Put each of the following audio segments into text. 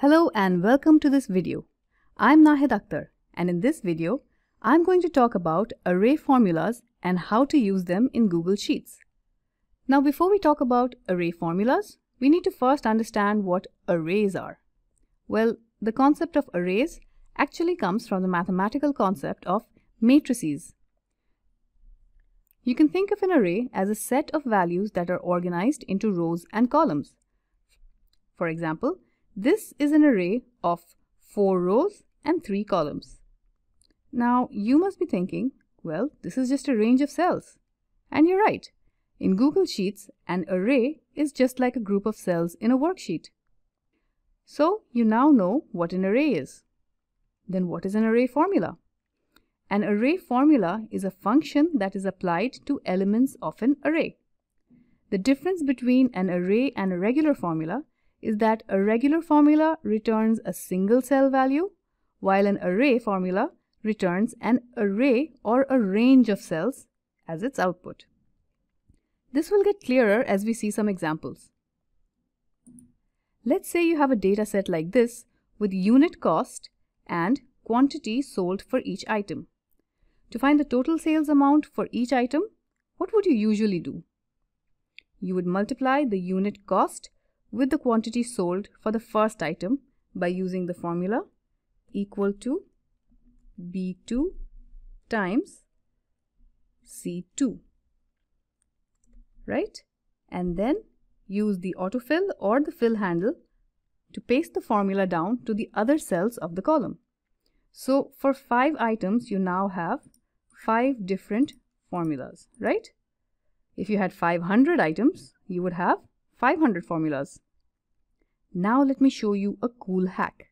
Hello and welcome to this video. I'm Nahid Akhtar and in this video, I'm going to talk about array formulas and how to use them in Google Sheets. Now before we talk about array formulas, we need to first understand what arrays are. Well, the concept of arrays actually comes from the mathematical concept of matrices. You can think of an array as a set of values that are organized into rows and columns. For example, this is an array of 4 rows and 3 columns. Now, you must be thinking, well, this is just a range of cells. And you're right. In Google Sheets, an array is just like a group of cells in a worksheet. So, you now know what an array is. Then what is an array formula? An array formula is a function that is applied to elements of an array. The difference between an array and a regular formula is that a regular formula returns a single cell value, while an array formula returns an array or a range of cells as its output. This will get clearer as we see some examples. Let's say you have a data set like this with unit cost and quantity sold for each item. To find the total sales amount for each item, what would you usually do? You would multiply the unit cost with the quantity sold for the first item by using the formula equal to B2 times C2 right and then use the autofill or the fill handle to paste the formula down to the other cells of the column. So for five items you now have five different formulas right? If you had 500 items you would have 500 formulas. Now let me show you a cool hack.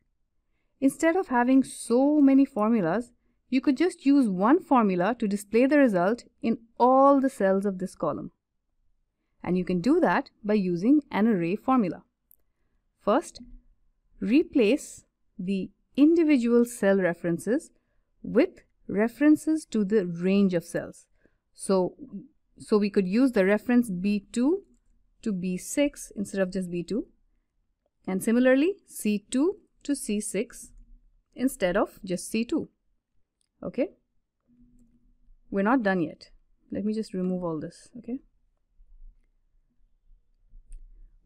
Instead of having so many formulas, you could just use one formula to display the result in all the cells of this column. And you can do that by using an array formula. First, replace the individual cell references with references to the range of cells. So, so we could use the reference B2 to B6 instead of just B2 and similarly C2 to C6 instead of just C2 okay? We're not done yet. Let me just remove all this okay?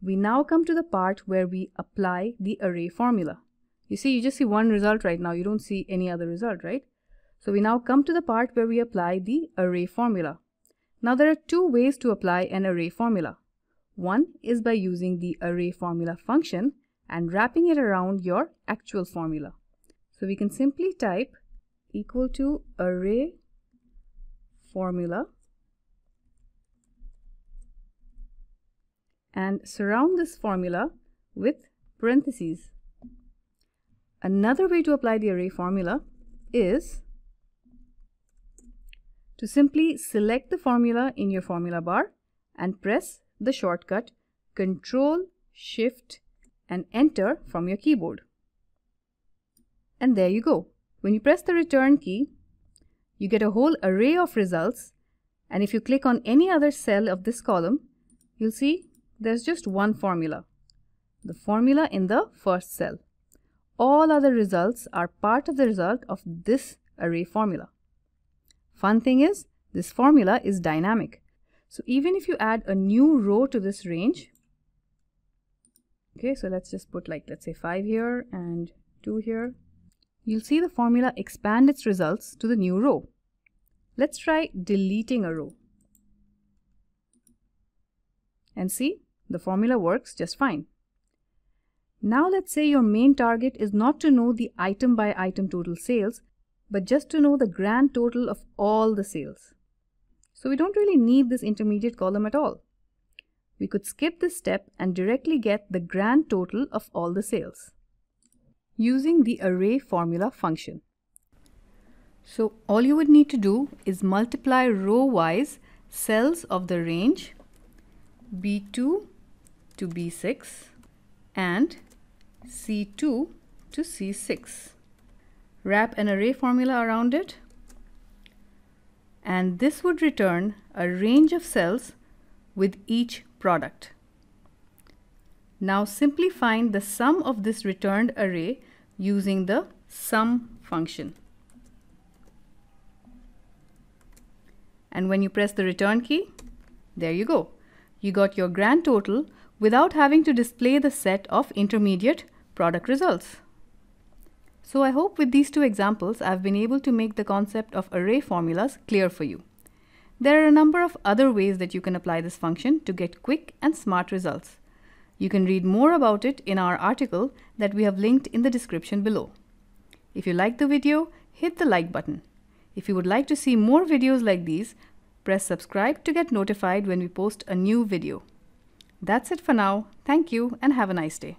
We now come to the part where we apply the array formula. You see you just see one result right now. You don't see any other result right? So we now come to the part where we apply the array formula. Now there are two ways to apply an array formula one is by using the array formula function and wrapping it around your actual formula. So we can simply type equal to array formula and surround this formula with parentheses. Another way to apply the array formula is to simply select the formula in your formula bar and press the shortcut Control Shift and enter from your keyboard. And there you go. When you press the return key, you get a whole array of results and if you click on any other cell of this column, you'll see there's just one formula. The formula in the first cell. All other results are part of the result of this array formula. Fun thing is, this formula is dynamic. So even if you add a new row to this range, okay, so let's just put like, let's say 5 here and 2 here. You'll see the formula expand its results to the new row. Let's try deleting a row. And see, the formula works just fine. Now let's say your main target is not to know the item by item total sales, but just to know the grand total of all the sales. So we don't really need this intermediate column at all. We could skip this step and directly get the grand total of all the sales using the array formula function. So all you would need to do is multiply row-wise cells of the range B2 to B6 and C2 to C6. Wrap an array formula around it and this would return a range of cells with each product. Now simply find the sum of this returned array using the sum function. And when you press the return key, there you go. You got your grand total without having to display the set of intermediate product results. So I hope with these two examples, I've been able to make the concept of array formulas clear for you. There are a number of other ways that you can apply this function to get quick and smart results. You can read more about it in our article that we have linked in the description below. If you liked the video, hit the like button. If you would like to see more videos like these, press subscribe to get notified when we post a new video. That's it for now. Thank you and have a nice day.